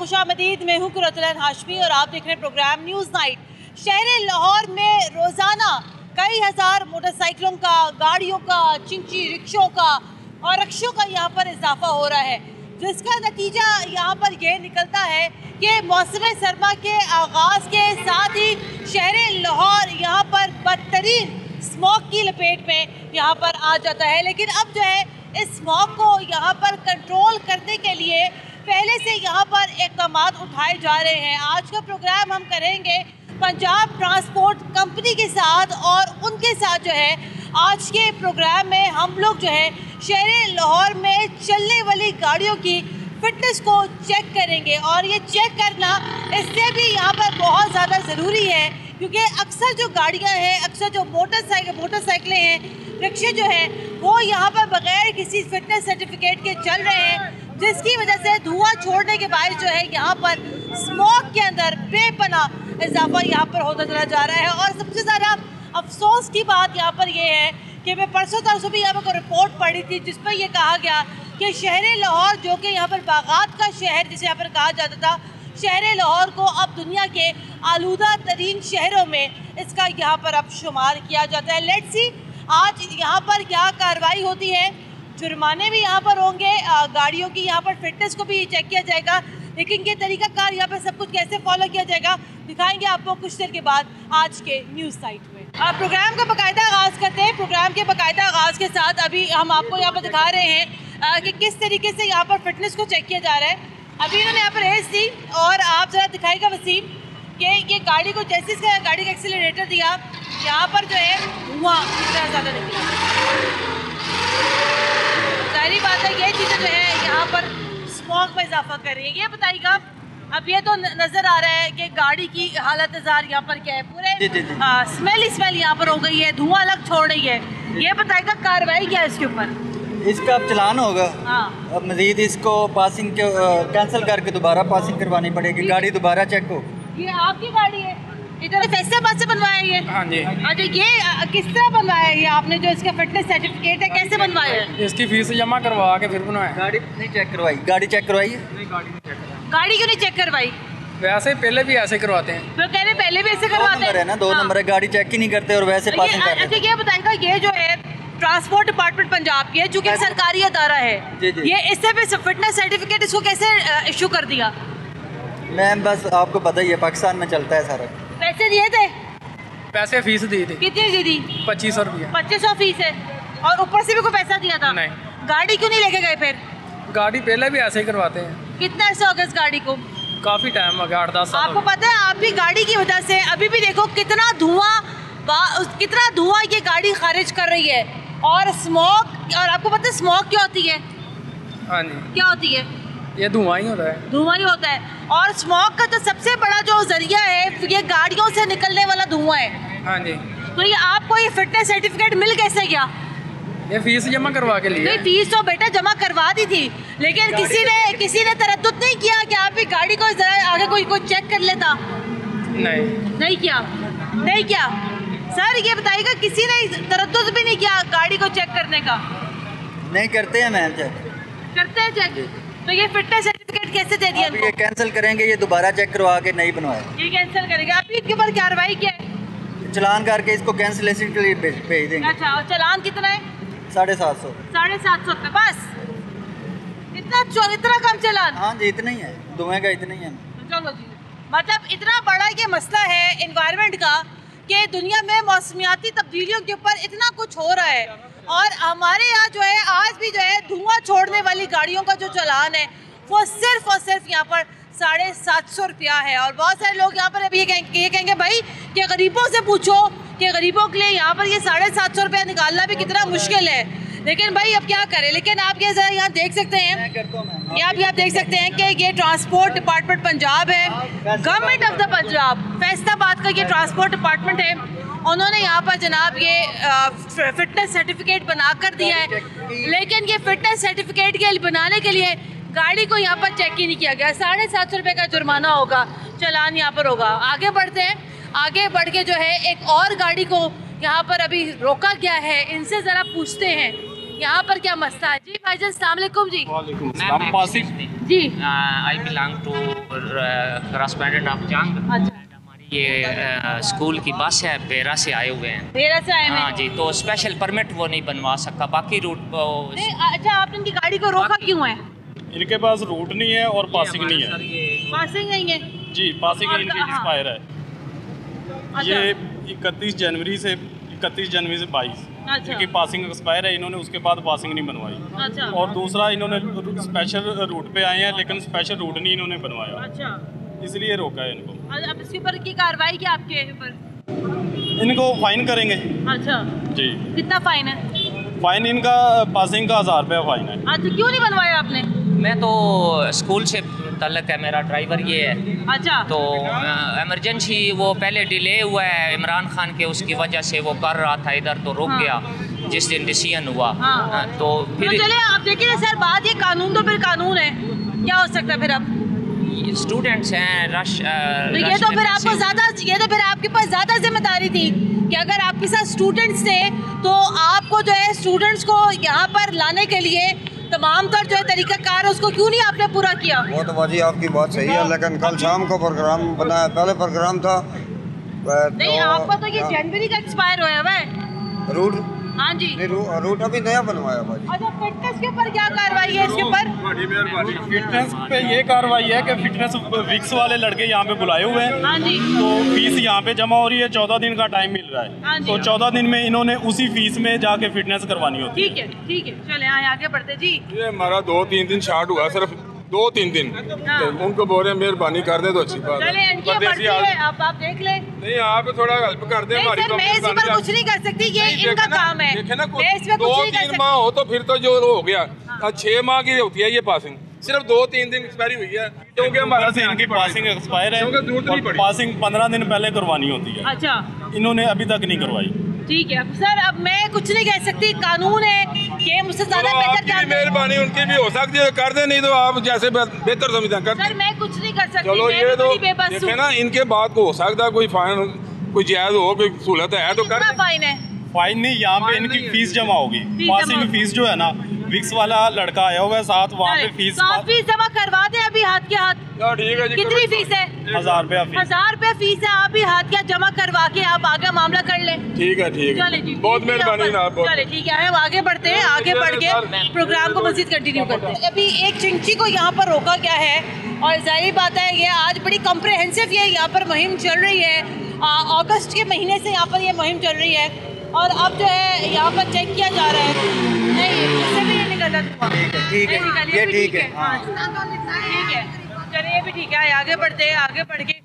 खुश आमदीद मैं हूँ कुरतलन हाशमी और आप देख रहे हैं प्रोग्राम न्यूज़ नाइट। शहर लाहौर में रोज़ाना कई हज़ार मोटरसाइकिलों का, गाड़ियों का, चिंची रिक्शों का और रक्षों का यहाँ पर इजाफा हो रहा है। जिसका नतीजा यहाँ पर यह निकलता है कि मौसम सरमा के आगाज़ के साथ ही शहर लाहौर यहाँ पर बदतरीन स्मोक की लपेट में यहाँ पर आ जाता है। लेकिन अब जो है, इस स्मोक को यहाँ पर कंट्रोल करने के लिए पहले से यहाँ पर इकदाम उठाए जा रहे हैं। आज का प्रोग्राम हम करेंगे पंजाब ट्रांसपोर्ट कंपनी के साथ और उनके साथ जो है, आज के प्रोग्राम में हम लोग जो है, शहर लाहौर में चलने वाली गाड़ियों की फिटनेस को चेक करेंगे और ये चेक करना इससे भी यहाँ पर बहुत ज़्यादा ज़रूरी है क्योंकि अक्सर जो गाड़ियाँ हैं, अक्सर जो मोटरसाइकिल, मोटरसाइकिलें हैं, रिक्शे जो हैं, वो यहाँ पर बगैर किसी फिटनेस सर्टिफिकेट के चल रहे हैं। जिसकी वजह से धुआँ छोड़ने के बाद जो है यहाँ पर स्मोक के अंदर बेपना इजाफा यहाँ पर होता चला जा रहा है। और सबसे ज़्यादा अफसोस की बात यहाँ पर यह है कि मैं परसों तरसों भी यहाँ पर रिपोर्ट पढ़ी थी जिस पर यह कहा गया कि शहर लाहौर, जो कि यहाँ पर बागात का शहर जिसे यहाँ पर कहा जाता था, शहर लाहौर को अब दुनिया के आलूदा तरीन शहरों में इसका यहाँ पर अब शुमार किया जाता है। लेट सी आज यहाँ पर क्या कार्रवाई होती है? जुर्माने भी यहाँ पर होंगे गाड़ियों की यहाँ पर फिटनेस को भी चेक किया जाएगा। लेकिन ये तरीका कार यहाँ पर सब कुछ कैसे फॉलो किया जाएगा, दिखाएँगे आपको कुछ देर के बाद आज के न्यूज़ साइट में। आप प्रोग्राम का बाकायदा आगाज़ करते हैं। प्रोग्राम के बाकायदा आगाज़ के साथ अभी हम आपको यहाँ पर दिखा रहे हैं कि किस तरीके से यहाँ पर फिटनेस को चेक किया जा रहा है। अभी इन्होंने यहाँ पर रेस दी और आप ज़रा दिखाएगा वसीम कि ये गाड़ी को जैसे इसका गाड़ी का एक्सीटर दिया, यहाँ पर जो है, धुआँ इतना ज़्यादा निकला। सारी बात है ये चीज़ें जो है यहाँ पर स्मोक में इजाफा कर रही है। ये बताइएगा अब ये तो नज़र आ रहा है कि गाड़ी की हालत हज़ार यहाँ पर क्या है? पूरे स्मेल ही स्मेल यहाँ पर हो गई है धुआँ अलग छोड़ रही है। ये बताएगा कार्रवाई क्या है इसके ऊपर? इसका अब चलान होगा। हाँ। अब मजीद इसको पासिंग कैंसिल करके दोबारा पासिंग करवानी पड़ेगी। गाड़ी दोबारा चेक हो। ये आपकी गाड़ी है। इधर फैसलाबाद से बनवाया ये? हाँ जी। अच्छा ये किस तरह बनवाया ये आपने जो इसका फिटनेस सर्टिफिकेट है कैसे बनवाया है? इसकी फ़ीस जमा करवा के फिर बनवाया गाड़ी नहीं चेक करवाई। गाड़ी चेक करवाई है? गाड़ी क्यों नहीं चेक करवाई? वैसे पहले भी ऐसे करवाते हैं। तो कह रहे पहले भी ऐसे करवाते हैं। ना दो हाँ। नंबर है। गाड़ी चेक ही नहीं करते और वैसे पासिंग कर अच्छा ये बताएगा ये जो है ट्रांसपोर्ट डिपार्टमेंट पंजाब की है चूँकि सरकारी अदारा है। जी जी। ये इससे भी फिटनेस सर्टिफिकेट इसको कैसे इशू कर दिया? मैम बस आपको पता ही है पाकिस्तान में चलता है सारा। पैसे दिए थे? पैसे फ़ीस दी थी। कितनी दी थी? पच्चीस सौ रुपया। पच्चीस सौ फ़ीस है। और ऊपर से भी कोई पैसा दिया था? नहीं। गाड़ी क्यों नहीं लेके गए फिर? गाड़ी पहले भी ऐसे ही करवाते हैं। कितना ऐसा हो गया इस गाड़ी को? काफ़ी टाइम हो गया आठ दस साल आपको पता है आपकी गाड़ी की वजह से अभी भी देखो कितना धुआँ कितना धुआँ ये गाड़ी खारिज कर रही है। और स्मोक और आपको पता है स्मोक क्या होती है? हाँ जी। क्या होती है? ये धुआँ ही होता है। धुआँ ही होता है। और स्मोक का जो सबसे बड़ा जो ज़रिया है ये गाड़ियों से निकलने वाला धुआँ है। हाँ जी। तो ये आपको ये फिटनेस सर्टिफिकेट मिल कैसे गया ये फ़ीस जमा करवा के लिए नहीं फ़ीस तो बेटा जमा करवा दी थी लेकिन किसी ने किसी ने तरद नहीं किया कि आप भी गाड़ी को जरा आगे कोई कोई चेक कर लेता। नहीं। नहीं किया। नहीं किया। सर ये बताइएगा किसी ने तरद भी नहीं किया गाड़ी को चेक करने का? नहीं करते हैं मैम चेक करते हैं चेक तो ये फिटनेस सर्टिफिकेट कैसे दे दिया ये कैंसिल करेंगे ये दोबारा चेक करवा के नहीं बनवाए। ये कैंसिल करेंगे। अभी इसके ऊपर कार्रवाई क्या है? चलान करके इसको कैंसिलेशन के लिए भेज देंगे। अच्छा और चलान कितना है? साढ़े सात सौ। साढ़े सात सौ बस। इतना इतना कम चलान? हाँ जी इतना ही है। धुएँ का इतना ही है। चलो जी। मतलब इतना बड़ा ये मसला है इन्वायरमेंट का कि दुनिया में मौसमियाती तब्दीलियों के ऊपर इतना कुछ हो रहा है। और हमारे यहाँ जो है आज भी जो है धुआँ छोड़ने वाली गाड़ियों का जो चलान है वो सिर्फ़ और सिर्फ़ यहाँ पर साढ़े सात सौ रुपया है। और बहुत सारे लोग यहाँ पर अभी ये कहेंगे ये कहेंगे भाई कि गरीबों से पूछो? कि गरीबों के लिए यहाँ पर ये साढ़े सात सौ रुपया निकालना भी कितना मुश्किल है? लेकिन भाई अब क्या करें? लेकिन आप ये ज़रा यहाँ देख सकते हैं यहाँ भी आप देख सकते हैं कि ये ट्रांसपोर्ट डिपार्टमेंट पंजाब है government of the Punjab Faisalabad का ये ट्रांसपोर्ट डिपार्टमेंट है। उन्होंने यहाँ पर जनाब ये फिटनेस सर्टिफिकेट बना कर दिया है। लेकिन ये फिटनेस सर्टिफिकेट के बनाने के लिए गाड़ी को यहाँ पर चेक ही नहीं किया गया। साढ़े सात सौ रुपये का जुर्माना होगा चलान यहाँ पर होगा। आगे बढ़ते हैं। आगे बढ़ के जो है एक और गाड़ी को यहाँ पर अभी रोका गया है। इनसे ज़रा पूछते हैं यहाँ पर क्या मसला है? जी भाईजान सलामकुम जी. जी। I belong to correspondent of Jang अच्छा। ये स्कूल की बस है बेरा से आए हुए हैं। तेरह से आए हुए हाँ जी तो स्पेशल परमिट वो नहीं बनवा सका बाकी रूट वो अच्छा आपने इनकी गाड़ी को रोका क्यों है? इनके पास रूट नहीं है और पासिंग नहीं है। पासिंग नहीं है? जी पासिंग इनकी हाँ। एक्सपायर है। अच्छा। ये इकतीस जनवरी से इकतीस जनवरी से बाईस। अच्छा। इनकी पासिंग एक्सपायर है इन्होंने उसके बाद पासिंग नहीं बनवाई। अच्छा। और दूसरा इन्होंने स्पेशल रूट पे आए हैं लेकिन स्पेशल रूट नहीं इन्होंने बनवाया। अच्छा। इसलिए रोका है इनको। अब इसके ऊपर की कार्रवाई क्या आपके ऊपर? इनको फाइन करेंगे। अच्छा। जी। कितना फाइन है? फाइन इनका पासिंग का हज़ार रुपया फाइन है। अच्छा क्यों नहीं बनवाया आपने? मैं तो स्कूल से तल्लक है मेरा ड्राइवर ये है। अच्छा। तो इमरजेंसी वो पहले डिले हुआ है इमरान खान के उसकी वजह से वो कर रहा था इधर तो रुक हाँ। गया जिस दिन डिसीज़न हुआ। हाँ। हाँ, तो तो चले आप देखिए सर बात ये कानून तो फिर कानून है। क्या हो सकता है फिर अब? स्टूडेंट्स हैं रश तो ये तो फिर आपको ज़्यादा ये तो फिर आपके पास ज़्यादा ज़िम्मेदारी थी कि अगर आपके साथ स्टूडेंट्स थे तो आपको जो है स्टूडेंट्स को यहाँ पर लाने के लिए तमाम तर जो है तरीकाकार है उसको क्यों नहीं आपने पूरा किया? वो तो बाजी आपकी बात सही है लेकिन कल शाम को प्रोग्राम बनाया पहले प्रोग्राम था नहीं आपका तो ये जनवरी का एक्सपायर हुआ हुआ है रूट हाँ जी। रू, रूट अभी नया बनवाया बाजी अच्छा फिटनेस के ऊपर क्या कार्रवाई है इसके ऊपर? फिटनेस पे ये कार्रवाई है कि फिटनेस विक्स वाले लड़के यहाँ पे बुलाए हुए हैं। हाँ जी। तो फ़ीस यहाँ पे जमा हो रही है चौदह दिन का टाइम मिल रहा हाँ। है। तो चौदह दिन में इन्होंने उसी फ़ीस में जाके फिटनेस करवानी होती है ठीक है। ठीक है। चले आगे बढ़ते जी। ये हमारा दो तीन दिन शार्ट हुआ सिर्फ़ दो तीन दिन। हाँ। तो उनको बोल रहे हैं मेहरबानी कर दें तो अच्छी बात है। है आप आप देख लें। नहीं आप थोड़ा हेल्प कर दें हमारी तो मैं इस पर कुछ नहीं कर सकती ये इनका काम है। देखे ना दो तीन माह हो तो फिर तो जो हो गया। छह माह की होती है ये पासिंग सिर्फ़ दो तीन दिन एक्सपायरी हुई है क्योंकि हमारा है इनकी पासिंग एक्सपायर है क्योंकि ज़रूरत नहीं और पड़ी। पासिंग पंद्रह दिन पहले करवानी होती है। अच्छा। इन्होंने अभी तक नहीं करवाई। ठीक है। सर अब मैं कुछ नहीं कह सकती। कानून है कि मुझसे ज़्यादा बेहतर जानते हैं। मेहरबानी उनकी भी हो सकती है। कर दे नहीं तो आप जैसे बेहतर समझते हैं। कर सर मैं कुछ नहीं कर सकती। चलो ये तो देखे ना इनके बाद को हो सकता है कोई फाइन कोई जायज़ हो कोई सहूलत है तो कर फाइन है? फाइन नहीं यहाँ पे इनकी फ़ीस जमा होगी। पासिंग होगी। फ़ीस जो है ना विक्स वाला लड़का आया हुआ है साथ वहाँ पे फ़ीस फ़ीस जमा करवा दे अभी हाथ के हाथ। हाँ, ठीक है कितनी फ़ीस है? हज़ार रुपया हज़ार रुपए फ़ीस है आप भी हाथ के जमा करवा के आप आगे मामला कर ले। ठीक है ठीक है। बहुत मेहरबानी आप चले ठीक है हम आगे बढ़ते हैं आगे बढ़ के प्रोग्राम को मजीद कंटिन्यू करते हैं। अभी एक चिंची को यहाँ पर रोका गया है और ज़ाहिर बात है ये आज बड़ी कम्प्रहेंसिव ये यहाँ पर मुहिम चल रही है। अगस्त के महीने से यहाँ पर ये मुहिम चल रही है और अब जो है यहाँ पर चेक किया जा रहा है। नहीं इससे भी नहीं निकल रहा धुआँ। ठीक है, ये भी ठीक है, हाँ। ठीक है चलिए ये भी ठीक है। आगे बढ़ते हैं आगे बढ़ के।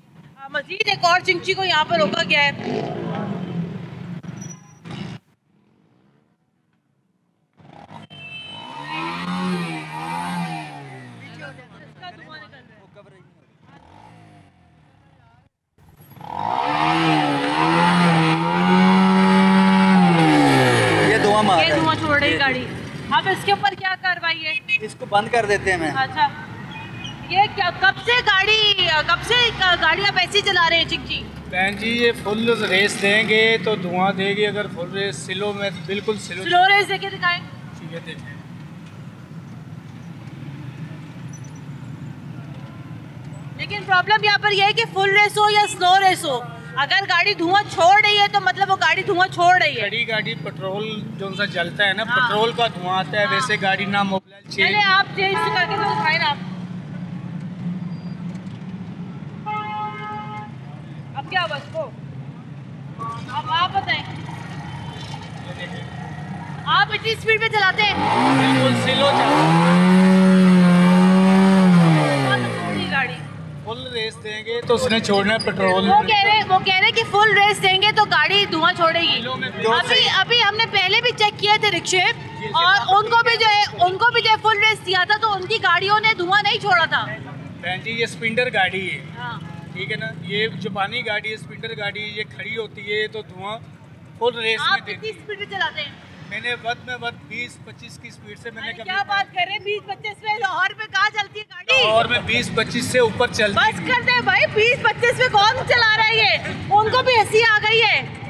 मजीद एक और चिंची को यहाँ पर रोका गया है। है। ये धुआँ छोड़ रही गाड़ी। इसके ऊपर क्या कार्रवाई है? इसको बंद कर देते हैं मैं अच्छा। ये क्या कब से गाड़ी कब से गाड़ी आप ऐसी चला रहे हैं चिक जी बहन जी ये फुल रेस देंगे तो धुआँ देगी अगर फुल रेस सिलो में बिल्कुल स्लो स्लो रेस देके दिखाएँ। ठीक है देखें। लेकिन प्रॉब्लम यहाँ पर यह है कि फुल रेस हो या स्लो रेस हो? अगर गाड़ी धुआँ छोड़ रही है तो मतलब वो गाड़ी धुआँ छोड़ रही है। गाड़ी पेट्रोल जो सा जलता है ना हाँ। पेट्रोल का धुआँ आता है हाँ। वैसे गाड़ी ना मोबाइल चले आप चेंज करके तो ना आप। अब क्या हुआ इसको? अब आप बताएँ। आप इतनी स्पीड में चलाते हैं। बिल्कुल स्लो चल बहुत थोड़ी गाड़ी फुल रेस देंगे तो उसने छोड़ना पेट्रोल वो कह रहे वो कह रहे कि फुल रेस देंगे तो गाड़ी धुआँ छोड़ेगी। अभी अभी हमने पहले भी चेक किए थे रिक्शे और उनको भी जो है उनको भी जो है फुल रेस दिया था तो उनकी गाड़ियों ने धुआँ नहीं छोड़ा था। बहन जी ये स्पिंडर गाड़ी है। हाँ। ठीक है ना? ये जापानी गाड़ी है स्पिंडर गाड़ी ये खड़ी होती है तो धुआँ फुल रेस में स्पीड चलाते हैं? मैंने वध में वध बीस पच्चीस की स्पीड से मैंने क्या बात कर रहे हैं? बीस पच्चीस में लाहौर में कहाँ चलती है गाड़ी? और मैं बीस पच्चीस से ऊपर चल बस कर दे भाई बीस पच्चीस में कौन चला रहा है ये? उनको भी हँसी आ गई है।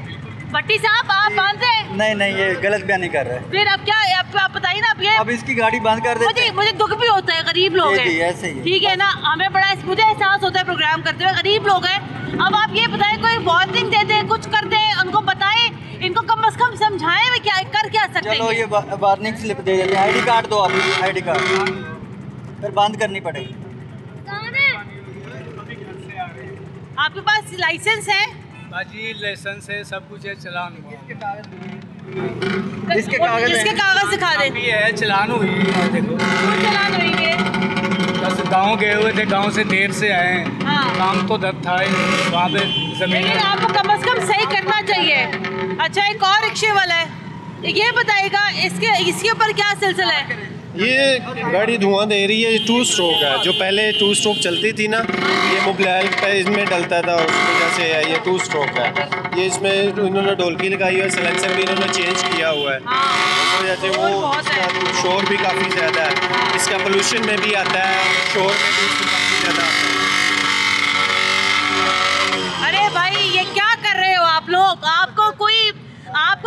भट्टी साहब आप बाँध रहे नहीं नहीं ये गलत बयानी कर रहे। है फिर अब क्या अब आप बताइए ना अब ये अब इसकी गाड़ी बंद कर देते मुझे मुझे दुख भी होता है गरीब लोग हैं। ऐसे ही ठीक है ना? हमें बड़ा मुझे एहसास होता है प्रोग्राम करते हुए गरीब लोग हैं। अब आप ये बताएँ कोई वार्निंग दे दें कुछ करते हैं उनको इनको कम अज कम समझाएँ वे क्या कर क्या सकते चलो ये वार्निंग स्लिप दे देते हैं। आईडी कार्ड दो आप आईडी कार्ड। फिर बंद करनी पड़ेगी। आपके पास लाइसेंस है? बाजी लाइसेंस है सब कुछ है चलान इसके कागज़ इसके कागज़ दिखा दें अभी है चलान हुई है देखो। चलान हुई है? बस गाँव गए हुए थे गाँव से देर से आए हैं। हाँ। काम तो दर था ही वहाँ पे ज़मीन आपको कम अज कम सही करना चाहिए। अच्छा एक और रिक्शे वाला है। ये बताएगा इसके इसके ऊपर क्या सिलसिला है? ये गाड़ी धुआँ दे रही है टू स्ट्रोक है। जो पहले टू स्ट्रोक चलती थी ना ये मोबाइल पे इसमें डलता था उस वजह से है ये टू स्ट्रोक है। ये इसमें इन्होंने ढोलकी लगाई है सिलेंसर भी इन्होंने चेंज किया हुआ है। हाँ। इस वजह से वो शोर भी काफ़ी ज़्यादा है। इसका पोल्यूशन में भी आता है शोर में भी काफ़ी ज़्यादा आता है अरे भाई ये क्या कर रहे हो आप लोग आपको कोई आपको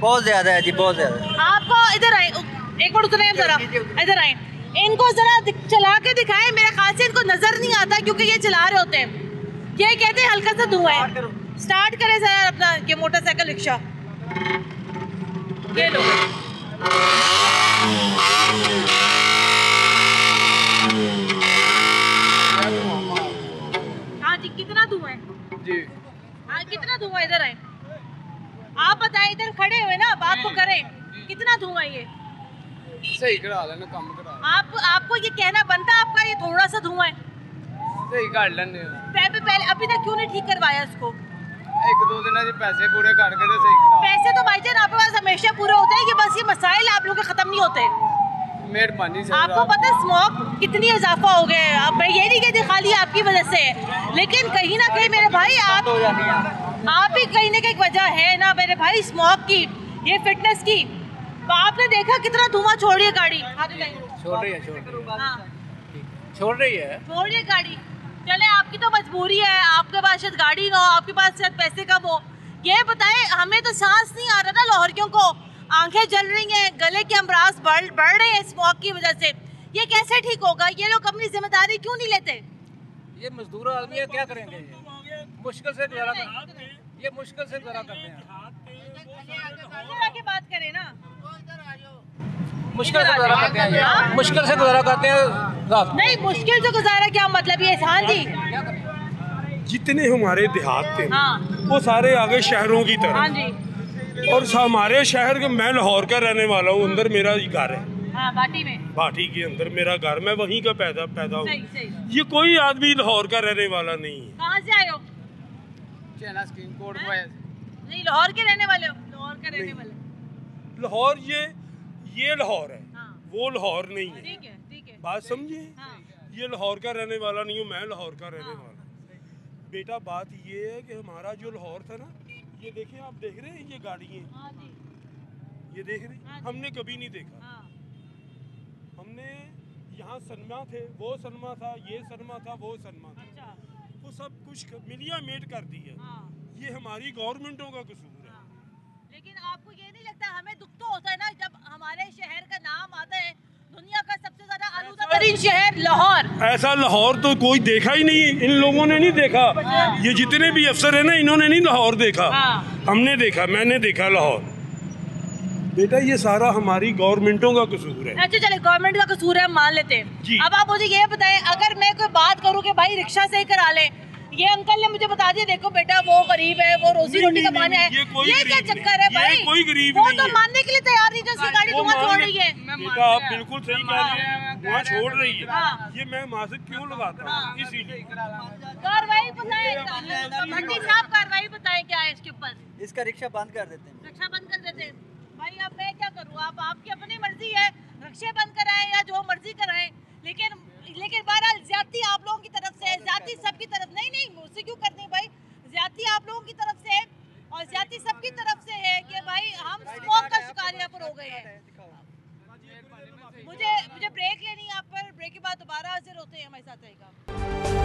बहुत ज़्यादा है जी बहुत ज़्यादा। आपको इधर आए एक मिनट उतरे जरा। इधर आए। इनको जरा चला के दिखाएँ मेरे ख्याल से इनको नज़र नहीं आता क्योंकि ये चला रहे होते हैं। ये कहते हैं हल्का सा धुआँ है। स्टार्ट करें। जरा अपना ये मोटरसाइकिल रिक्शा। ये लो। हाँ जी कितना धुआँ है? जी। हाँ कितना धुआँ इधर है आप बताएँ इधर खड़े हुए ना बात तो करें। कितना धुआँ ये? सही करा लेने काम करा आप आपको ये कहना बनता आपका ये थोड़ा सा धुआँ है? सही कर लेने पहले पहले अभी तक क्यों नहीं ठीक करवाया इसको? एक दो दिन जी पैसे पूरे करके तो सही करा। पैसे तो भाईजान आपके पास हमेशा पूरे होते हैं कि बस ये मसाइल आप लोगों के खत्म नहीं होते? मेहरबानी से आपको पता है स्मोक कितनी इजाफा हो गया है। अब मैं ये नहीं कहती खाली आपकी वजह से। है लेकिन कहीं ना कहीं मेरे भाई आप आप ही कहीं ना कहीं वजह है ना मेरे भाई स्मोक की ये फिटनेस की। तो आपने देखा कितना धुआँ छोड़ रही है गाड़ी? छोड़ रही है छोड़ रही है। छोड़ रही है? छोड़ रही है गाड़ी। चले आपकी तो मजबूरी है। आपके पास शायद गाड़ी ना हो आपके पास शायद पैसे कम हो। ये बताए हमें तो सांस नहीं आ रहा ना लाहौरियों को। आँखें जल रही हैं गले के अमराज बढ़ बढ़ रहे हैं स्मोक की वजह से। ये कैसे ठीक होगा? ये लोग अपनी ज़िम्मेदारी क्यों नहीं लेते? ये मजदूर आदमी क्या करेंगे? मुश्किल से गुजारा कर ये मुश्किल से गुजारा करते हैं। बात करें ना। मुश्किल से गुजारा करते हैं। मुश्किल से गुजारा करते हैं नहीं मुश्किल से गुजारा क्या मतलब ये एहसान जी? जितने हमारे देहात थे हाँ। वो सारे आगे शहरों की हाँ तरह जी। और हमारे शहर के मैं लाहौर का रहने वाला हूँ अंदर मेरा घर है। हाँ बाटी में। भाटी के अंदर मेरा घर मैं वहीं का पैदा पैदा हूँ। ये कोई आदमी लाहौर का रहने वाला नहीं है। कहाँ से आए हो? चेना स्क्रीन कोड नहीं लाहौर के रहने वाले हो? लाहौर के रहने वाले। लाहौर ये ये लाहौर है। हाँ। वो लाहौर नहीं है। ठीक है ठीक है। बात समझे? हाँ। ये लाहौर का रहने वाला नहीं हूँ मैं लाहौर का रहने वाला। बेटा बात ये है कि हमारा जो लाहौर था ना ये देखें आप देख रहे हैं ये गाड़ियाँ? हाँ ये देख रहे हाँ? हैं हमने कभी नहीं देखा। हाँ। हमने यहाँ सनमा थे वो सनमा था ये सनमा था वो सनमा था। वो सब कुछ मिलिया मेट कर दी है। हाँ। ये हमारी गवर्नमेंटों का कसूर है। हाँ। लेकिन आपको ये नहीं लगता हमें दुख तो होता है ना जब हमारे शहर का नाम आता है दुनिया का सबसे ज़्यादा आलूदा शहर लाहौर। ऐसा लाहौर तो कोई देखा ही नहीं इन लोगों ने नहीं देखा। ये जितने भी अफसर है ना इन्होंने नहीं लाहौर देखा। हाँ। हमने देखा मैंने देखा लाहौर। बेटा ये सारा हमारी गवर्नमेंटों का कसूर है। अच्छा चले गवर्नमेंट का कसूर है मान लेते हैं। अब आप मुझे ये बताएँ अगर मैं कोई बात करूँ कि भाई रिक्शा सही करा ले ये अंकल ने मुझे बता दिया देखो बेटा वो गरीब है वो रोजी रोटी कमाने है ये कोई ये क्या चक्कर है भाई? कोई गरीब वो तो मानने के लिए तैयार नहीं जो उसकी गाड़ी वो छोड़ रही है। बेटा आप बिल्कुल सही कह रहे हैं वहाँ छोड़ रही है। हाँ। ये मैं मासिक क्यों लगाता हूँ? इसीलिए। कार्रवाई बताएँ साहब कार्रवाई बताएँ क्या है इसके ऊपर? इसका रिक्शा बंद कर देते हैं। रक्षा बंद कर देते हैं? भाई अब मैं क्या करूँ? आप आपकी अपनी मर्ज़ी है। रक्षे बंद कराए या जो मर्ज़ी कराए लेकिन लेकिन बहरहाल ज़्यादा आप लोगों की तरफ़ से ज्यादती सबकी तरफ़ नहीं नहीं मुझसे क्यों करनी भाई? ज़्यादा आप लोगों की तरफ़ से और ज़्यादा सबकी तरफ़ से है कि भाई हम स्मोक का शिकार यहाँ पर हो गए हैं। मुझे मुझे ब्रेक लेनी है यहाँ पर। ब्रेक के बाद दोबारा हाजिर होते हैं हमारे साथ रहेगा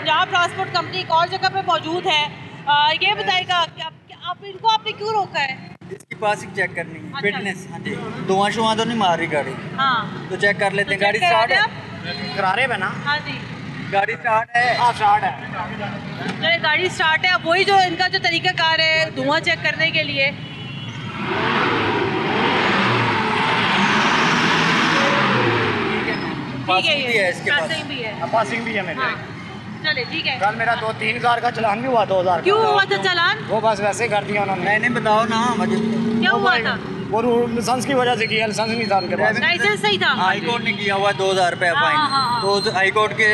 पंजाब ट्रांसपोर्ट कंपनी एक और जगह पे मौजूद है। आ, ये बताएगा कि आप, कि आप इनको आपने क्यों रोका है? इसकी पासिंग चेक करनी है। अच्छा। फिटनेस हाँ जी। धुआँ शुआं तो नहीं मार रही गाड़ी। हाँ। तो चेक कर लेते तो हैं। गाड़ी स्टार्ट है। आप? करारे में ना हाँ जी। गाड़ी स्टार्ट है। हाँ स्टार्ट है। चलिए गाड़ी स्टार्ट है। अब वही जो इनका जो तरीका कार है धुआँ चेक करने के लिए। ठीक है। पासिंग भी है इसके पास। पासिंग भी है। पासिंग भी है मेरे हाँ। चले ठीक है। कल मेरा दो तीन हज़ार का चलान भी हुआ दो हज़ार क्यों हुआ था चालान? वो बस वैसे कर दिया उन्होंने। नहीं नहीं बताओ ना मुझे क्या हुआ था? वो लाइसेंस की वजह से किया लाइसेंस नहीं था उनके पास। लाइसेंस सही था? हाई कोर्ट ने किया हुआ दो हज़ार रुपया हाँ, फाइन। हाँ, हाँ। तो हाई कोर्ट के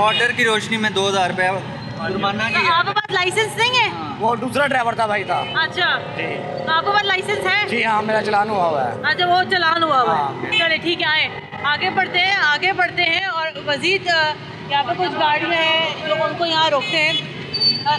ऑर्डर की रोशनी में दो हज़ार रुपया जुर्माना तो किया। आपके पास लाइसेंस नहीं है? वो दूसरा ड्राइवर था भाई था। अच्छा। जी। तो आपके पास लाइसेंस है? जी हाँ मेरा चलान हुआ हुआ है। अच्छा वो चलान हुआ हुआ हाँ। चले ठीक है आए। आगे बढ़ते हैं आगे बढ़ते हैं और मजीद यहाँ पे कुछ गाड़ियाँ हैं जो उनको यहाँ रोकते हैं।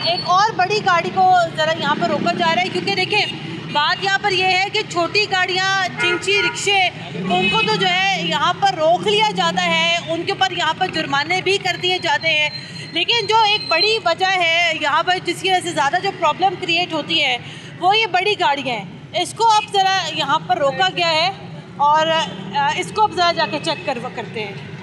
एक और बड़ी गाड़ी को ज़रा यहाँ पर रोका जा रहा है, क्योंकि देखें बात यहाँ पर यह है कि छोटी गाड़ियाँ, चिंची रिक्शे, उनको तो जो है यहाँ पर रोक लिया जाता है, उनके ऊपर यहाँ पर जुर्माने भी कर दिए जाते हैं। लेकिन जो एक बड़ी वजह है यहाँ पर, जिसकी वजह से ज़्यादा जो प्रॉब्लम क्रिएट होती है, वो ये बड़ी गाड़ियाँ हैं। इसको अब ज़रा यहाँ पर रोका गया है और इसको अब ज़रा जाके चेक कर करते हैं।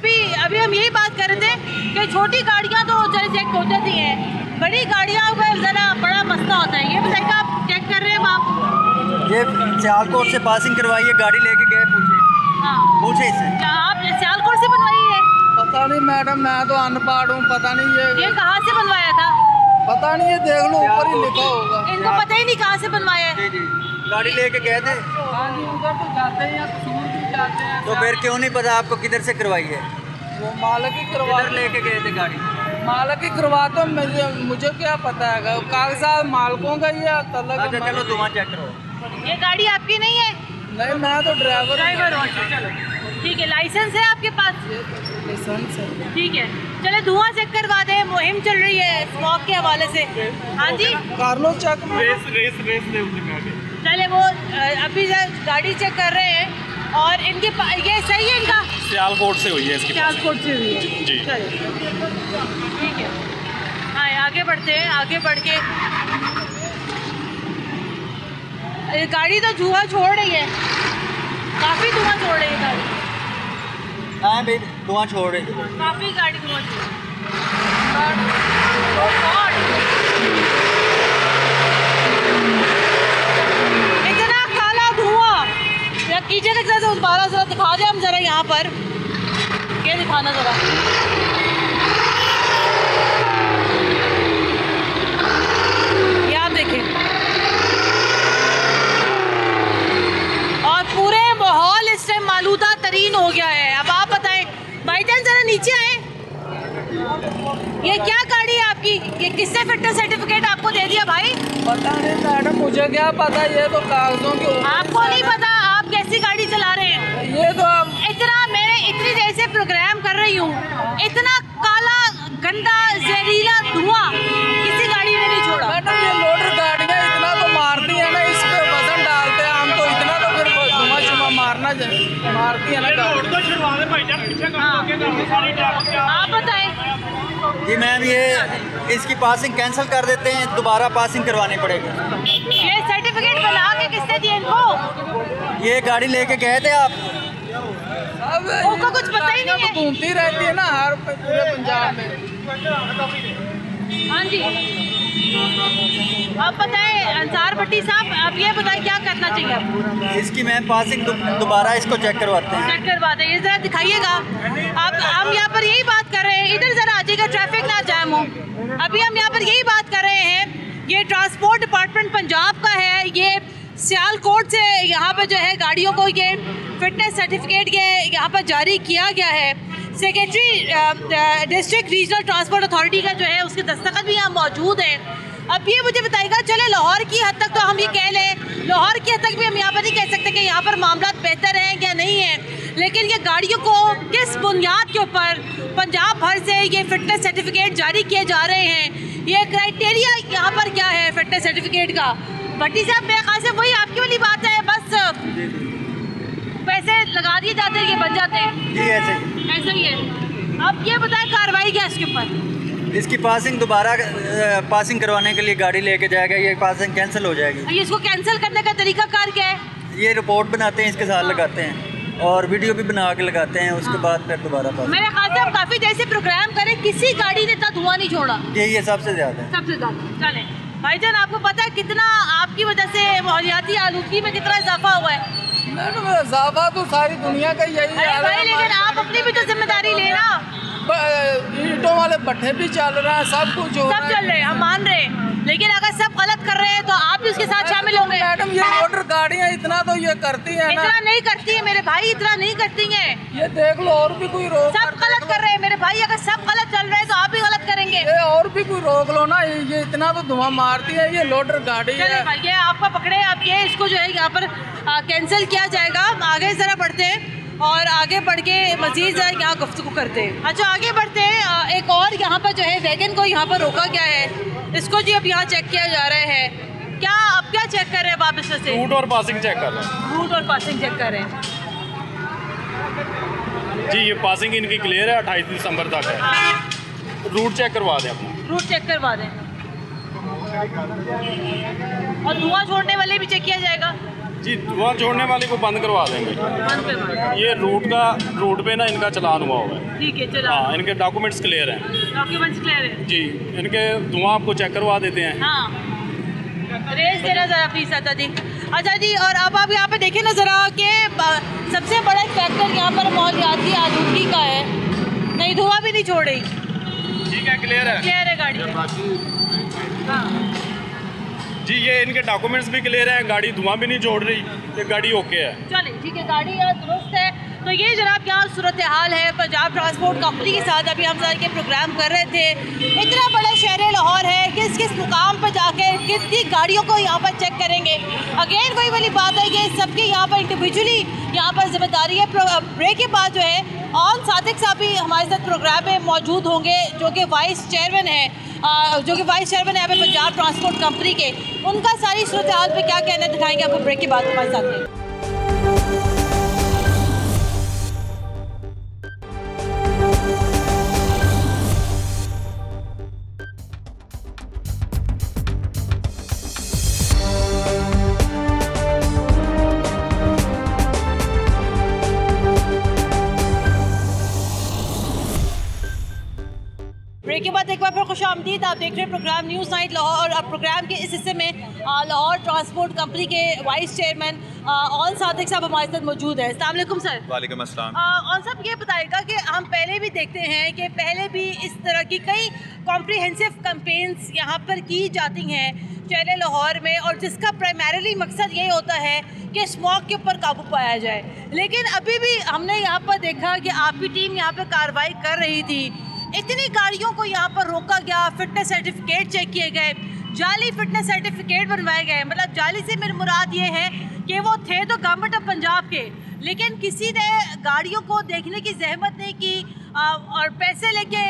अभी अभी हम यही बात कर रहे थे कि छोटी गाड़ियाँ तो चले चेक हो जाती हैं। बड़ी गाड़ियाँ का ज़रा बड़ा मसला होता है। ये बताइए आप चेक कर रहे हैं आप ये सियालकोट से पासिंग करवाई है गाड़ी लेके गए पूछे। हाँ। पूछे क्या आप सियालकोट से बनवाई है? पता नहीं मैडम मैं तो अनपढ़ हूँ पता नहीं ये ये कहाँ से बनवाया था? पता नहीं ये देख लो ऊपर ही लिखा होगा। इनको पता ही नहीं कहाँ से बनवाया है। जी जी। गाड़ी लेके गए थे? हाँ उधर तो जाते हैं भी जाते हैं तो फिर क्यों नहीं पता आपको किधर से करवाई है वो मालक ही करवा लेके गए थे गाड़ी मालक ही करवा तो मुझे मुझे क्या पता है कागजात मालकों का ही है तलक अच्छा चलो धुआँ चेक करो ये गाड़ी आपकी नहीं है नहीं मैं तो ड्राइवर ड्राइवर हो अच्छा, चलो ठीक है लाइसेंस है आपके पास लाइसेंस है ठीक है चले धुआँ चेक करवा दें मुहिम चल रही है स्मोक के हवाले से हाँ जी कर लो चेक रेस रेस रेस चले वो अभी गाड़ी चेक कर रहे हैं और इनके ये सही है इनका? सियालकोट से हुई है इसकी ट्रांसपोर्ट से हुई है। जी। ठीक है। हाँ आगे बढ़ते हैं आगे बढ़ के। गाड़ी तो धुआँ छोड़ रही है। काफ़ी धुआँ छोड़ रही है गाड़ी। हाँ भाई धुआँ छोड़ रही है। काफ़ी गाड़ी धुआँ छोड़ रही है Oh God! इतना काला धुआँ या कीचड़ दिख रहा है तो दोबारा जरा दिखा दे हम जरा यहाँ पर। ये दिखाना जरा। ये आप देखें। और पूरे माहौल इस मालूदा तरीन हो गया है। अब आप बताएँ जरा नीचे आए। ये क्या गाड़ी है आपकी? ये किससे फिटनेस सर्टिफिकेट आपको दे दिया भाई? पता नहीं मैडम मुझे क्या पता ये तो कागजों की आपको नहीं पता। आप कैसी गाड़ी चला रहे हैं? ये तो अब इतना मैं इतनी देर से प्रोग्राम कर रही हूँ। इतना काला गंदा जहरीला धुआँ किसी गाड़ी ने नहीं छोड़ा। मैडम ये लोडर गाड़ियाँ इतना तो मारती है ना इस पे वज़न डालते हैं हम तो इतना तो फिर धुआँ शुमा मारना चाहिए। मारती है ना हाँ। आप बताएँ जी मैम ये इसकी पासिंग कैंसिल कर देते हैं दोबारा पासिंग करवानी पड़ेगी। ये सर्टिफिकेट बना के किसने दिए इनको? ये गाड़ी लेके गए थे आप? अब उनको कुछ पता ही नहीं है। तो घूमती रहती है ना हर पूरे पंजाब में। हाँ जी। अब बताएँ अंसार भट्टी साहब अब ये बताएँ क्या करना चाहिए आपको? इसकी मैं पासिंग दोबारा इसको चेक करवाते हैं। चेक करवा दें ये जरा दिखाइएगा। आप हम यहाँ पर यही बात कर रहे हैं। इधर जरा आ जाइएगा ट्रैफ़िक ना जाम हो अभी हम यहाँ पर यही बात कर रहे हैं। ये ट्रांसपोर्ट डिपार्टमेंट पंजाब का है। ये सियालकोट से यहाँ पर जो है गाड़ियों को ये फिटनेस सर्टिफिकेट ये यहाँ पर जारी किया गया है। Secretary district regional transport authority का जो है, उसके दस्तखत भी यहाँ मौजूद है। अब ये मुझे बताएगा चले लाहौर की हद तक तो हम ये कह लें, लाहौर की हद तक भी हम यहाँ पर नहीं कह सकते कि यहाँ पर मामला बेहतर हैं या नहीं है। लेकिन ये गाड़ियों को किस बुनियाद के ऊपर पंजाब भर से ये फिटनेस सर्टिफिकेट जारी किए जा रहे हैं? ये क्राइटेरिया यहाँ पर क्या है फिटनेस सर्टिफिकेट का? भट्टी साहब, मेरे ख्याल से वही आपकी वाली बात है, बस। पैसे लगा दिए जाते हैं ये बन जाते हैं? जी ऐसे ही। ऐसा ही है। अब ये बताएँ कार्रवाई क्या इसके ऊपर? इसकी पासिंग दोबारा पासिंग करवाने के लिए गाड़ी लेके जाएगा ये पासिंग कैंसिल हो जाएगी। ये इसको कैंसिल करने का तरीका कार क्या है? ये रिपोर्ट बनाते हैं इसके साथ लगाते हैं। और वीडियो भी बना के लगाते हैं उसके बाद फिर दोबारा पास मेरे ख्याल से हम काफ़ी देर से प्रोग्राम करें किसी गाड़ी ने इतना धुआँ नहीं छोड़ा। यही है सबसे ज़्यादा। सबसे ज़्यादा। चले। भाईजान आपको पता है कितना आपकी वजह से माहौलियाती आलूदगी में कितना इजाफा हुआ है? इजाफा तो सारी दुनिया का यही है लेकिन आप अपनी भी तो ज़िम्मेदारी लेना ईंटों वाले भट्ठे भी चल रहे हैं सब कुछ हो सब रहा है। चल रहे हैं हम मान रहे हैं। लेकिन अगर सब गलत कर रहे हैं तो आप भी उसके साथ शामिल होंगे। मैडम ये मोटर गाड़ियाँ इतना तो ये करती है ना। इतना नहीं करती है मेरे भाई इतना नहीं करती हैं। ये देख लो और भी कोई रोक सब गलत कर रहे हैं मेरे भाई अगर सब गलत चल रहे हैं तो आप भी गलत करेंगे। ये और भी कोई रोक लो ना ये ये इतना तो धुआँ मारती है ये लोडर गाड़ी है। ये आपका पकड़े आप ये इसको जो है यहाँ पर कैंसिल किया जाएगा। आगे ज़रा बढ़ते हैं। और आगे बढ़ के मजीद यहाँ गुफ्तु करते हैं। अच्छा आगे बढ़ते हैं। एक और यहाँ पर जो है वैगन को यहाँ पर रोका गया है। इसको जी अब यहाँ चेक किया जा रहा है। क्या अब क्या चेक कर रहे हैं इसमें से? रूट और पासिंग चेक कर रहे हैं। रूट और पासिंग चेक कर रहे हैं। जी ये पासिंग इनकी क्लियर है अट्ठाईस दिसंबर तक है। रूट चेक करवा दें अपना। रूट चेक करवा दें। और धुआँ छोड़ने वाले भी चेक किया जाएगा। जी वहाँ छोड़ने वाले को बंद करवा देंगे। ये रूट का रूट पे ना इनका चलान हुआ हुआ है। ठीक है चलो हाँ इनके डॉक्यूमेंट्स क्लियर हैं। डॉक्यूमेंट्स क्लियर है। जी इनके धुआँ आपको चेक करवा देते हैं। हाँ। रेस देना ज़रा प्लीज़ चाचा जी। अच्छा जी और अब आप यहाँ पे देखें ना ज़रा कि सबसे बड़ा फैक्टर यहाँ पर माहौलियाती आलूगी का है। नहीं धुआँ भी नहीं छोड़ रही। ठीक है क्लियर है। क्लियर है गाड़ी। हाँ। जी, ये इनके डॉक्यूमेंट्स भी क्लियर है, गाड़ी धुआँ भी नहीं छोड़ रही, ये गाड़ी ओके है। चलिए, ठीक है, गाड़ी दुरुस्त है तो ये जनाब यहाँ सूरत हाल है? पंजाब ट्रांसपोर्ट कंपनी के साथ अभी हम सर के प्रोग्राम कर रहे थे। इतना बड़ा शहर लाहौर है। किस किस मुकाम पर जाकर कितनी गाड़ियों को यहाँ पर चेक करेंगे? अगेन वही वाली बात है कि सबके यहाँ पर इंडिविजुअली यहाँ पर ज़िम्मेदारी है। ब्रेक के बाद जो है ऑन सादिक साहब भी हमारे साथ प्रोग्राम में मौजूद होंगे, जो कि वाइस चेयरमैन है। जो कि वाइस चेयरमैन है पंजाब ट्रांसपोर्ट कंपनी के। उनका सारी सूरत हाल पे क्या कहना दिखाएँगे? आपको ब्रेक के बाद हमारे साथ खुश आप देख रहे हैं प्रोग्राम न्यूज़ नाइट लाहौर और प्रोग्राम के इस हिस्से में लाहौर ट्रांसपोर्ट कंपनी के वाइस चेयरमैन ऑन सादिक साहब हमारे साथ मौजूद है। अस्सलाम सर। वालेकुम अस्सलाम। और सब ये बताएगा कि हम पहले भी देखते हैं कि पहले भी इस तरह की कई कॉम्प्रिहेंसिव कंपेन्स यहाँ पर की जाती हैं शहर लाहौर में और जिसका प्राइमरीली मकसद ये होता है कि स्मॉक के ऊपर काबू पाया जाए। लेकिन अभी भी हमने यहाँ पर देखा कि आपकी टीम यहाँ पर कार्रवाई कर रही थी। इतनी गाड़ियों को यहाँ पर रोका गया फिटनेस सर्टिफिकेट चेक किए गए जाली फिटनेस सर्टिफिकेट बनवाए गए। मतलब जाली से मेरी मुराद ये है कि वो थे तो गवर्नमेंट ऑफ़ पंजाब के लेकिन किसी ने गाड़ियों को देखने की जहमत नहीं की आ, और पैसे लेके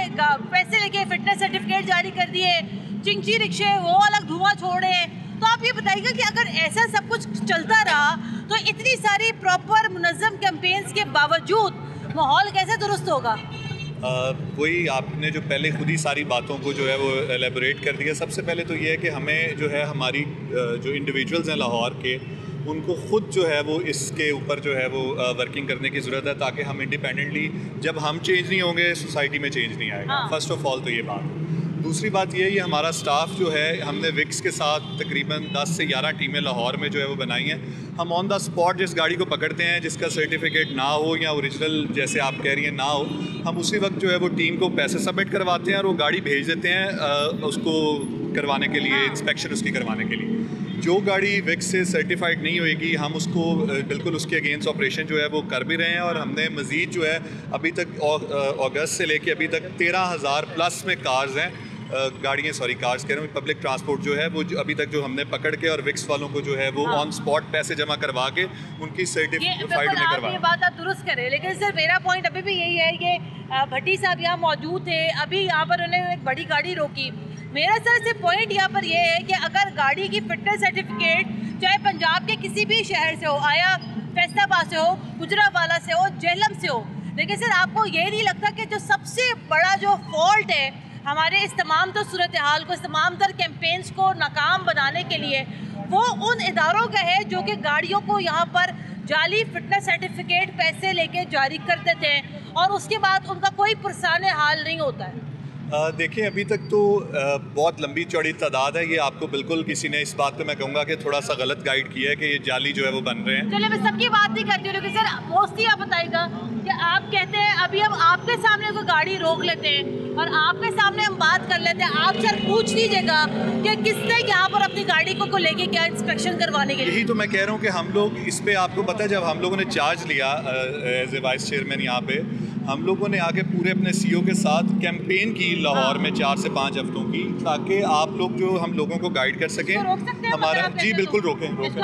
पैसे लेके फिटनेस सर्टिफिकेट जारी कर दिए चिंची रिक्शे वो अलग धुआँ छोड़े। तो आप ये बताइएगा कि अगर ऐसा सब कुछ चलता रहा तो इतनी सारी प्रॉपर मुनज़म कैंपेन्स के बावजूद माहौल कैसे दुरुस्त होगा? वही आपने जो पहले खुद ही सारी बातों को जो है वो एलेबोरेट कर दिया? सबसे पहले तो ये है कि हमें जो है हमारी जो इंडिविजुअल्स हैं लाहौर के उनको खुद जो है वो इसके ऊपर जो है वो वर्किंग करने की ज़रूरत है ताकि हम इंडिपेंडेंटली जब हम चेंज नहीं होंगे सोसाइटी में चेंज नहीं आएगा। फ़र्स्ट ऑफ़ ऑल तो ये बात। दूसरी बात ये है ये हमारा स्टाफ जो है हमने विक्स के साथ तकरीबन 10 से 11 टीमें लाहौर में जो है वो बनाई हैं। हम ऑन द स्पॉट जिस गाड़ी को पकड़ते हैं जिसका सर्टिफिकेट ना हो या ओरिजिनल जैसे आप कह रही हैं ना हो हम उसी वक्त जो है वो टीम को पैसे सबमिट करवाते हैं और वो गाड़ी भेज देते हैं उसको करवाने के लिए इंस्पेक्शन उसकी करवाने के लिए। जो गाड़ी विक्स से सर्टिफाइड नहीं होएगी हम उसको बिल्कुल उसके अगेंस्ट ऑपरेशन जो है वो कर भी रहे हैं और हमने मज़ीद जो है अभी तक अगस्त से लेके अभी तक तेरह हज़ार प्लस में कार्स हैं। गाड़ियाँ सॉरी कार्स कह रहा हूँ पब्लिक ट्रांसपोर्ट जो है वो जो अभी तक जो हमने पकड़ के और विक्स वालों को जो है वो ऑन स्पॉट पैसे जमा करवा के उनकी सर्टिफाइड करवा ये बात आप दुरुस्त करें लेकिन सर मेरा पॉइंट अभी भी यही है कि भट्टी साहब यहाँ मौजूद थे अभी यहाँ पर उन्होंने एक बड़ी गाड़ी रोकी। मेरा सर से पॉइंट यहाँ पर ये है कि अगर गाड़ी की फिटनेस सर्टिफिकेट चाहे पंजाब के किसी भी शहर से हो आया फैसलाबाद से हो गुजरावाला से हो जेहलम से हो लेकिन सर आपको ये नहीं लगता कि जो सबसे बड़ा जो फॉल्ट है हमारे इस तमाम तर सूरत हाल को, इस तमाम तर कैंपेन्स को नाकाम बनाने के लिए, वो उन इदारों का है जो कि गाड़ियों को यहाँ पर जाली फिटनेस सर्टिफिकेट पैसे लेके जारी करते थे और उसके बाद उनका कोई पुरसान हाल नहीं होता है। देखिए अभी तक तो बहुत लंबी चौड़ी तादाद है। ये आपको बिल्कुल किसी ने इस बात पे मैं कहूँगा कि थोड़ा सा गलत गाइड किया है कि ये जाली जो है वो बन रहे हैं। चलिए मैं सबकी बात नहीं करती हूँ लेकिन सर मोस्टली आप बताइएगा कि आप कहते हैं अभी हम आपके सामने कोई गाड़ी रोक लेते हैं और आपके सामने हम बात कर लेते हैं। आप सर पूछ लीजिएगा कि किसने यहाँ पर अपनी गाड़ी को, को लेके क्या इंस्पेक्शन करवाने के लिए? यही तो मैं कह रहा हूँ कि हम लोग इस पे आपको पता है जब हम लोगों ने चार्ज लिया एज ए वाइस चेयरमैन यहाँ पे हम लोगों ने आके पूरे अपने सीईओ के साथ कैंपेन की लाहौर में चार से पाँच हफ्तों की ताकि आप लोग जो हम लोगों को गाइड कर सकें। हैं हमारा जी बिल्कुल तो? रोकें रोकें।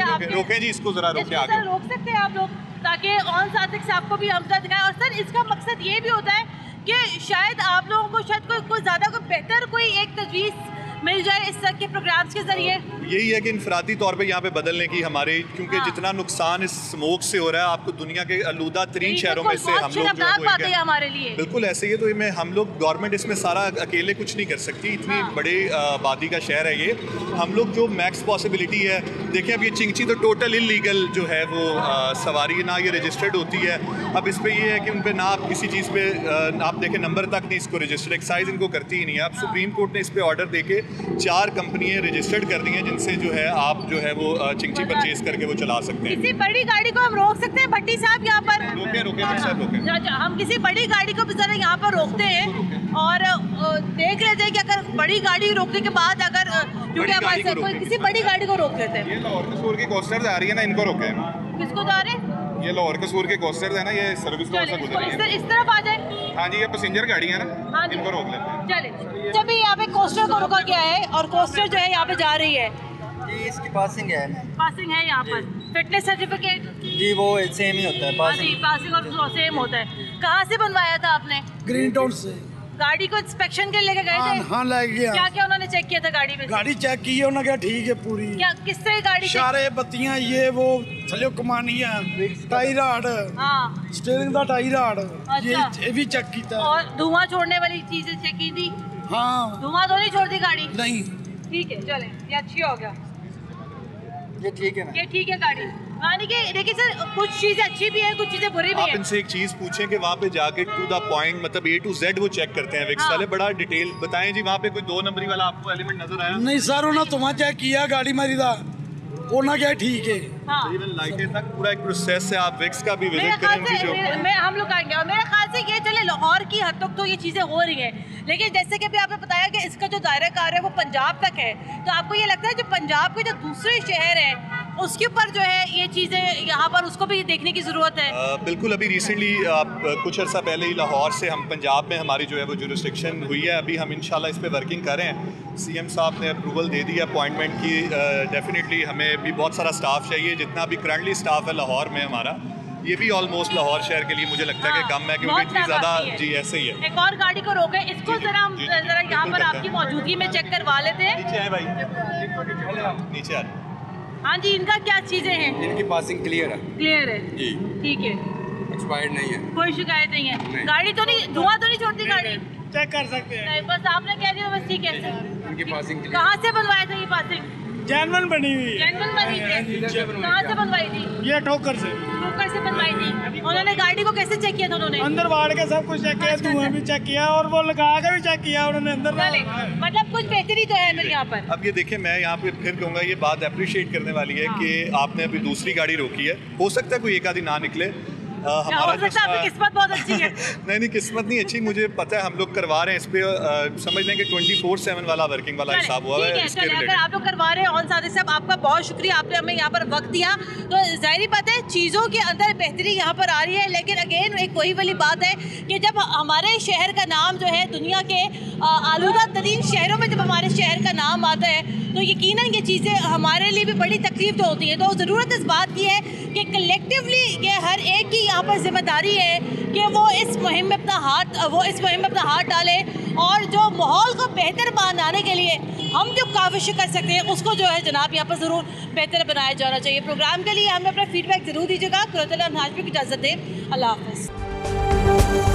हैं आपके- जी इसको ज़रा रोकें आगे। रोक सकते हैं आप लोग ताकि ऑन साथिक साहब को भी हम साथ दिखाएँ। और सर इसका मकसद ये भी होता है कि शायद आप लोगों को शायद कोई कोई ज़्यादा कोई बेहतर कोई एक तजवीज़ मिल जाए इस तरह के प्रोग्राम्स के ज़रिए। यही है कि इनफरादी तौर पे यहाँ पे बदलने की हमारे क्योंकि हाँ। जितना नुकसान इस स्मोक से हो रहा है आपको दुनिया के आलूदा तरीन शहरों में से हम लोग जो है है हैं। हमारे लिए बिल्कुल ऐसे ही है तो में हम लोग गवर्नमेंट इसमें सारा अकेले कुछ नहीं कर सकती इतनी हाँ। बड़े आबादी का शहर है ये हम लोग जो मैक्स पॉसिबिलिटी है देखें अब ये चिंगची तो टोटल इलीगल जो है वो सवारी ना ये रजिस्टर्ड होती है अब इस पर यह है कि उन पर ना आप किसी चीज़ पे अ, आप देखें नंबर तक नहीं इसको रजिस्टर एक्साइज इनको करती ही नहीं है अब सुप्रीम कोर्ट ने इस पर ऑर्डर दे के चार कंपनियाँ रजिस्टर्ड कर दी हैं जिनसे जो है आप जो है वो चिंची चिंगची परचेज करके वो चला सकते हैं। किसी बड़ी गाड़ी को हम रोक सकते हैं? भट्टी साहब यहाँ पर रोके रोके साहब रोके। अच्छा, हम किसी बड़ी गाड़ी को भी जरा यहाँ पर रोकते हैं। और देख लेते हैं कि अगर बड़ी गाड़ी रोकने के बाद अगर क्योंकि बड़ी हमारे। किसी बड़ी गाड़ी को रोक लेते हैं। कसूर की आ रही है ना इनको रोके। किसको जा रहे हैं? ये लाहौर कसूर के कोस्टर है ना ये सर्विस रोड से गुजर इस, रही है। इस तरफ़ आ जाए। हाँ जी ये पैसेंजर गाड़ी है ना हाँ जी। इनको रोक लेते हैं। चले। जब भी यहाँ पे कोस्टर को रोका गया है और कोस्टर जो है यहाँ पे जा रही है। जी इसकी पासिंग है। पासिंग है यहाँ पर। फिटनेस सर्टिफिकेट जी वो सेम ही होता है हाँ पासिंग पासिंग और सेम होता है। कहाँ से बनवाया था आपने? ग्रीन टाउन से। गाड़ी को इंस्पेक्शन के लेके गए हाँ थे? हाँ ले गया क्या क्या उन्होंने चेक किया था गाड़ी में? गाड़ी चेक की है उन्होंने कहा ठीक है पूरी। क्या किस तरह की गाड़ी सारे बत्तियाँ ये वो थले कमानी है टाई राड हाँ। स्टीयरिंग ਦਾ टाई राड ये अच्छा। ये भी चेक कीता। है। और धुआँ छोड़ने वाली चीज़ें चेक की थी? हाँ। धुआँ तो नहीं छोड़ती गाड़ी? नहीं। ठीक है चले ये अच्छी हो गया। ये ठीक है ना? ये ठीक है गाड़ी। यानी कि देखिए सर कुछ चीज़ें अच्छी भी है कुछ चीज़ें बुरी भी आप हैं। इनसे एक चीज़ पूछें कि वहाँ पे जाके टू द पॉइंट मतलब ए टू जेड वो चेक करते हैं विक्स हाँ। वाले बड़ा डिटेल बताएँ जी वहाँ पे कोई दो नंबरी वाला आपको एलिमेंट नज़र आया? नहीं सर उन्होंने तुम्हें चेक किया गाड़ी मेरी दा? ओना क्या ठीक है हाँ? इवन लाइटें तक पूरा एक प्रोसेस है आप विक्स का भी विज़िट ख्याल करें उनकी से जो मैं हम लोग आएँगे। और मेरे ख्याल से ये चले लाहौर की हद तक तो ये चीज़ें हो रही हैं। लेकिन जैसे कि अभी आपने बताया कि इसका जो दायरा कार है वो पंजाब तक है। तो आपको ये लगता है जो पंजाब के जो दूसरे शहर हैं उसके ऊपर जो है ये चीज़ें यहाँ पर उसको भी देखने की ज़रूरत है? बिल्कुल अभी रिसेंटली कुछ अर्सा पहले ही लाहौर से हम पंजाब में हमारी जो है वो जुरिस्डिक्शन हुई है। अभी हम इंशाल्लाह इस पे वर्किंग कर रहे हैं। सीएम साहब ने अप्रूवल दे दी अपॉइंटमेंट की। डेफिनेटली हमें भी बहुत सारा स्टाफ चाहिए। जितना भी करंटली स्टाफ है लाहौर में हमारा ये भी ऑलमोस्ट लाहौर शहर के लिए मुझे लगता है कि कम है क्योंकि इतनी ज़्यादा जी ऐसे ही है। एक और गाड़ी को रोके इसको जरा हम जरा यहाँ पर आपकी मौजूदगी में चेक करवा लेते हैं। नीचे आए भाई। नीचे आ। हाँ। जी इनका क्या चीज़ें हैं? इनकी पासिंग क्लियर है। क्लियर है? जी। ठीक है। एक्सपायर्ड नहीं है। कोई शिकायत नहीं है। नहीं। गाड़ी तो नहीं धुआँ तो नहीं छोड़ती गाड़ी? चेक कर सकते हैं। नहीं बस आपने कह दिया बस ठीक है। इनकी पासिंग क्लियर कहाँ से बनवाया था ये पासिंग जैनवन बनी हुई जैनवन बनी थी कहाँ से बनवाई थी? ये ठोकर से। ठोकर से बनवाई थी। उन्होंने गाड़ी को कैसे चेक किया था उन्होंने? अंदर बाढ़ के सब कुछ चेक किया धुआँ भी चेक किया और वो लगा के भी चेक किया उन्होंने अंदर मतलब कुछ बेहतरी तो है मेरे यहाँ पर। अब ये देखिए मैं यहाँ पे फिर कहूँगा ये बात अप्रिशिएट करने वाली है। कि आपने अभी दूसरी गाड़ी रोकी है। हो सकता है कोई एक आधी ना निकले हमारा जो है आपकी किस्मत बहुत अच्छी है। नहीं नहीं किस्मत नहीं अच्छी मुझे पता है हम लोग करवा रहे हैं इस पे अ, समझ लें कि ट्वेंटी फोर सेवन वाला वर्किंग वाला हिसाब हुआ है है अगर आप लोग करवा रहे हैं ऑन सादिक साहब आपका बहुत शुक्रिया आपने हमें यहाँ पर वक्त दिया। तो ज़ाहिर बात है चीज़ों के अंदर बेहतरी यहाँ पर आ रही है लेकिन अगेन एक वही वाली बात है कि जब हमारे शहर का नाम जो है दुनिया के आलूदा तरीन शहरों में जब हमारे शहर का नाम आता है तो यकीन ये चीज़ें हमारे लिए भी बड़ी तकलीफ़ तो होती है। तो ज़रूरत इस बात की है कि कलेक्टिवली ये हर एक की यहाँ पर ज़िम्मेदारी है कि वो इस मुहिम में अपना हाथ, वो इस मुहिम में अपना हाथ डालें और जो माहौल को बेहतर बनाने के लिए हम जो काविश कर सकते हैं, उसको जो है जनाब यहाँ पर ज़रूर बेहतर बनाया जाना चाहिए। प्रोग्राम के लिए हमें अपना फीडबैक ज़रूर दीजिएगा। कुरतला हाजमी की इजाज़त दें। अल्लाह हाफ़